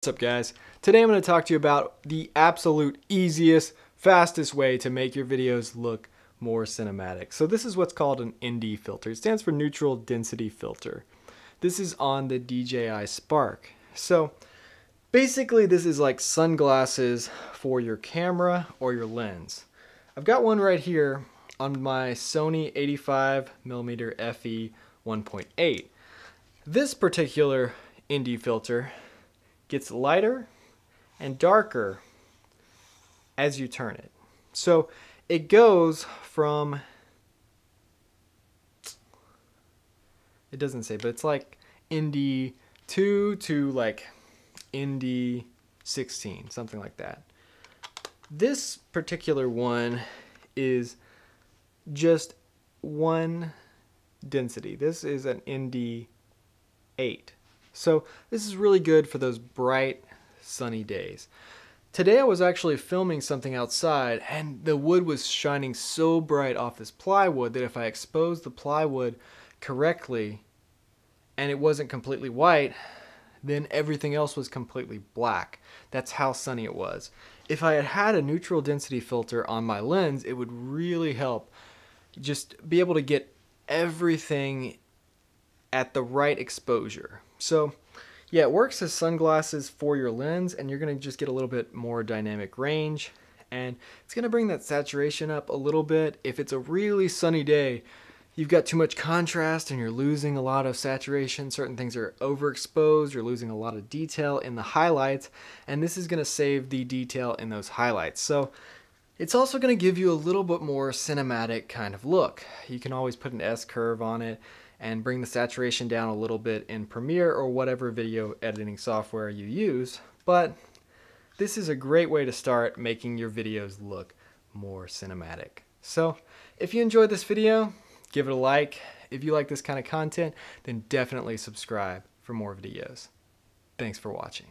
What's up guys? Today I'm going to talk to you about the absolute easiest, fastest way to make your videos look more cinematic. So this is what's called an ND filter. It stands for Neutral Density Filter. This is on the DJI Spark. So basically this is like sunglasses for your camera or your lens. I've got one right here on my Sony 85mm FE 1.8. This particular ND filter gets lighter and darker as you turn it. So it goes from, it doesn't say, but it's like ND 2 to like ND 16, something like that. This particular one is just one density. This is an ND 8. So this is really good for those bright, sunny days. Today I was actually filming something outside and the wood was shining so bright off this plywood that if I exposed the plywood correctly and it wasn't completely white, then everything else was completely black. That's how sunny it was. If I had had a neutral density filter on my lens, it would really help just be able to get everything at the right exposure. So yeah, it works as sunglasses for your lens and you're gonna just get a little bit more dynamic range and it's gonna bring that saturation up a little bit. If it's a really sunny day, you've got too much contrast and you're losing a lot of saturation. Certain things are overexposed, you're losing a lot of detail in the highlights, and this is gonna save the detail in those highlights. So it's also gonna give you a little bit more cinematic kind of look. You can always put an S curve on it and bring the saturation down a little bit in Premiere or whatever video editing software you use. But this is a great way to start making your videos look more cinematic. So if you enjoyed this video, give it a like. If you like this kind of content, then definitely subscribe for more videos. Thanks for watching.